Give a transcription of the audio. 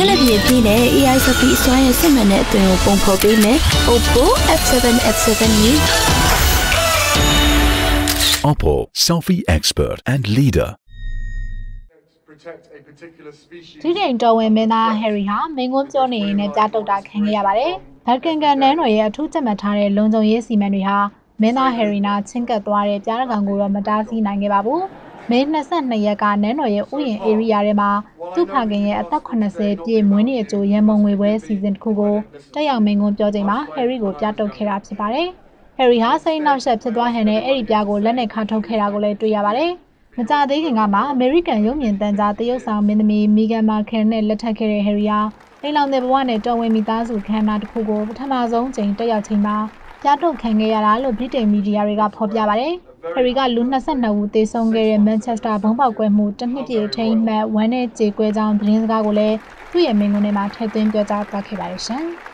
မျက်နှာပြင်ပြည့်နဲ့ AI စပီအစွမ်းရဲ့စစ်မှန်တဲ့အသွင်ကိုပုံဖော်ပေးမယ် Oppo F7 F7 ကြီး Oppo, selfie expert and leader. protect a particular species. ဒီချိန်တော်ဝင်မင်းသားဟယ်ရီဟာမင်းကုန်းပြောနေရင်လည်းကြားတုတ်တာခံခဲ့ရပါတယ်။ဒါကင်ကန်နန်းတော်ရဲ့အထူးချက်မှတ်ထားတဲ့လုံခြုံရေးစီမံတွေဟာမင်းသားဟယ်ရီနာချင်းကပ်သွားတဲ့ကြားရကောင်ကိုတော့မတားဆီးနိုင်ခဲ့ပါဘူး။မေ22ရက်ကနန်းတော်ရဲ့ဥယျာဉ်ဧရိယာထဲမှာ သူ့ဖခင်ရဲ့အသက်80ပြည့်မွေးနေ့အကျိုးရန်မုံငွေပွဲစီစဉ်တစ်ခုကိုတက်ရောက်မင်းကုန်းပြောချိန်မှာဟယ်ရီကိုပြတုတ်ခဲ့တာဖြစ်ပါတယ်။ဟယ်ရီဟာစိတ်နောက်ဆက်ဖြစ်သွားဟန်နဲ့အဲ့ဒီပြားကိုလက်နဲ့ခါထုတ်ခဲ့တာကိုလည်းတွေ့ရပါတယ်။မကြသေးခင်ကမှအမေရိကန်ရုပ်မြင်သံကြားတရုတ်ဆောင်မင်းသမီးမီဂန်မာခင်နဲ့လက်ထပ်ခဲ့တဲ့ဟယ်ရီယာလိန်လောင်တဲ့ဘဝနဲ့တော်ဝင်မိသားစုခမ်းနားတစ်ခုကိုပထမဆုံးချိန်တက်ရောက်ချိန်မှာပြားထုတ်ခံခဲ့ရတာလို့ဗြိတိန်မီဒီယာတွေကဖော်ပြပါတယ်။ ဟယ်ရီကလူ22ဦးသေဆုံးခဲ့တဲ့မန်ချက်စတာဘုံပေါက်ကွဲမှုတစ်နှစ်ပြည့်ထိမ်းမှတ်ဝမ်းနဲ့ကြေကွဲကြောင်းသတင်းစကားကိုလည်းသူ့ရဲ့မိန့်ခွန်းထဲမှာထည့်သွင်းပြောကြားသွားခဲ့ပါတယ်ရှင်။